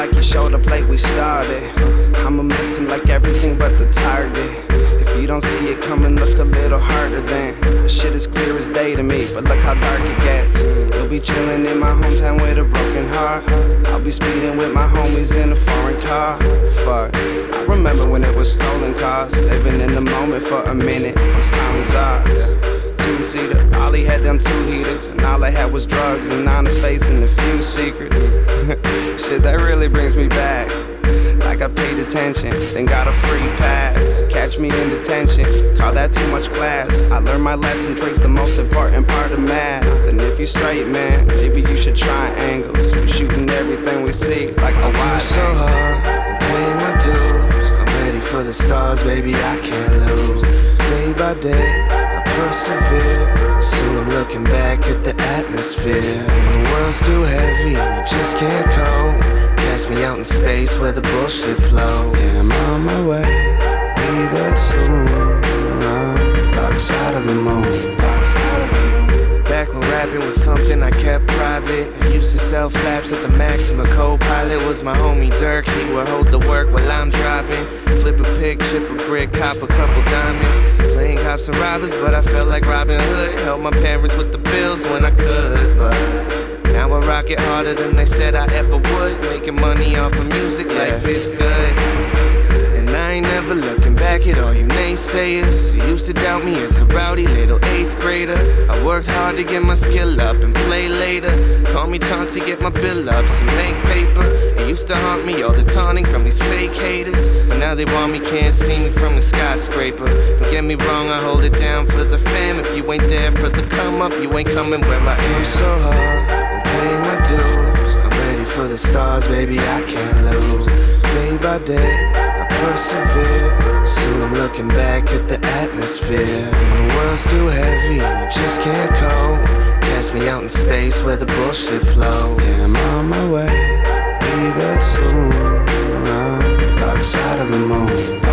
like he showed up late, we started. I'ma miss him like everything but the target. If you don't see it coming, look a little harder. The shit is clear as day to me, but look how dark it gets. You'll be chillin' in my hometown with a broken heart. I'll be speeding with my homies in a foreign car. Fuck, I remember when it was stolen cars. Living in the moment for a minute, cause time is ours two seater. All he had them two heaters, and all I had was drugs and honest face and a few secrets. Shit, that really brings me back. Like I paid attention, then got a free pass. Catch me in detention, call that too much class. I learned my lesson, Drake's the most important part of math. And if you straight, man, maybe you should try angles. We're shooting everything we see like a wide so hard, paying my dues. I'm ready for the stars, baby, I can't lose. Day by day persevere. Soon I'm looking back at the atmosphere. When the world's too heavy and you just can't cope. Cast me out in space where the bullshit flow. Yeah, I'm on my way. Be there soon. Uh, dark side of the moon. Back when rapping was something I kept private. I used to sell flaps at the Maxima. Co-pilot was my homie Dirk. He would hold the work while I'm driving. Flip a pick, chip a brick, cop a couple diamonds. Playing cops and robbers, but I felt like Robin Hood. Help my parents with the bills when I could, but. Now I rock it harder than they said I ever would. Making money off of music, life is good. Back at all you naysayers. You used to doubt me as a rowdy little eighth grader. I worked hard to get my skill up and play later. Call me Chauncey, get my bill ups and make paper. It used to haunt me, all the taunting from these fake haters. But now they want me, can't see me from the skyscraper. Don't get me wrong, I hold it down for the fam. If you ain't there for the come up, you ain't coming where I am. so hard, I'm paying my dues. I'm ready for the stars, baby, I can't lose. Day by day I persevere. Soon I'm looking back at the atmosphere. When the world's too heavy and you just can't cope. Cast me out in space where the bullshit flow. Yeah, I'm on my way. Be there soon. Uh, dark side of the moon.